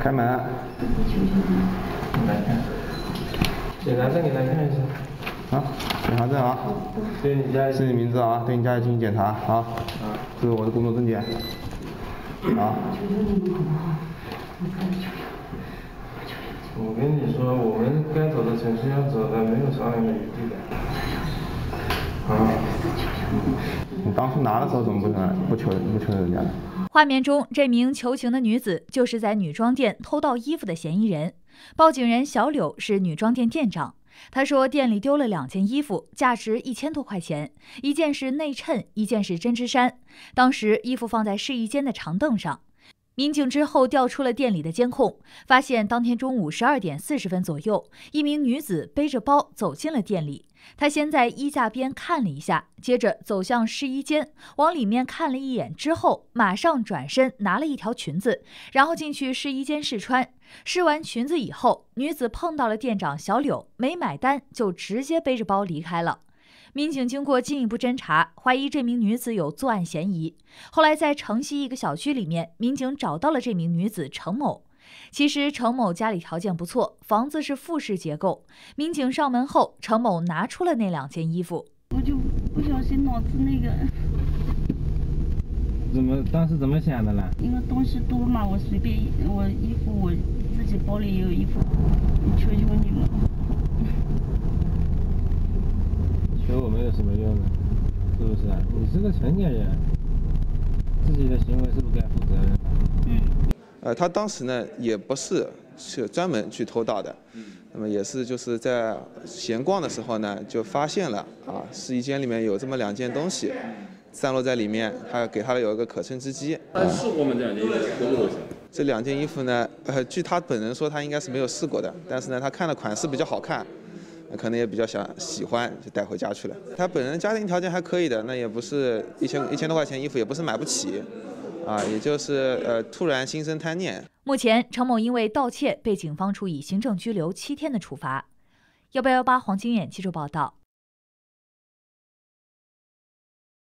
开门。来看，检查证你来看一下。啊，检查证啊。对你家。是你名字啊，对你家里进行检查啊。啊。这是我的工作证件。啊。我跟你说，我们该走的程序要走的，没有商量的余地的。啊。你当初拿的时候怎么不能不求不求人家呢？画面中，这名求情的女子就是在女装店偷盗衣服的嫌疑人。报警人小柳是女装店店长，她说店里丢了两件衣服，价值一千多块钱，一件是内衬，一件是针织衫。当时衣服放在试衣间的长凳上。民警之后调出了店里的监控，发现当天中午十二点四十分左右，一名女子背着包走进了店里。她先在衣架边看了一下，接着走向试衣间，往里面看了一眼之后，马上转身拿了一条裙子，然后进去试衣间试穿。试完裙子以后，女子碰到了店长小柳，没买单就直接背着包离开了。民警经过进一步侦查，怀疑这名女子有作案嫌疑。后来在城西一个小区里面，民警找到了这名女子程某。其实程某家里条件不错，房子是复式结构。民警上门后，程某拿出了那两件衣服。我就不小心脑子那个，怎么当时怎么想的呢？因为东西多嘛，我随便我衣服我自己包里也有衣服，求求你们。有什么用呢？是不是啊？你是个成年人，自己的行为是不是该负责任？嗯。呃，他当时呢也不是是专门去偷盗的，那么也是就是在闲逛的时候呢，就发现了啊，试衣间里面有这么两件东西散落在里面，他给他有一个可乘之机。他试过吗？这两件衣服？这两件衣服呢，呃，据他本人说，他应该是没有试过的，但是呢，他看了款式比较好看。可能也比较想喜欢，就带回家去了。他本人家庭条件还可以的，那也不是一千一千多块钱衣服，也不是买不起，啊，也就是呃突然心生贪念。目前，程某因为盗窃被警方处以行政拘留七天的处罚。幺八幺八黄金眼记者报道。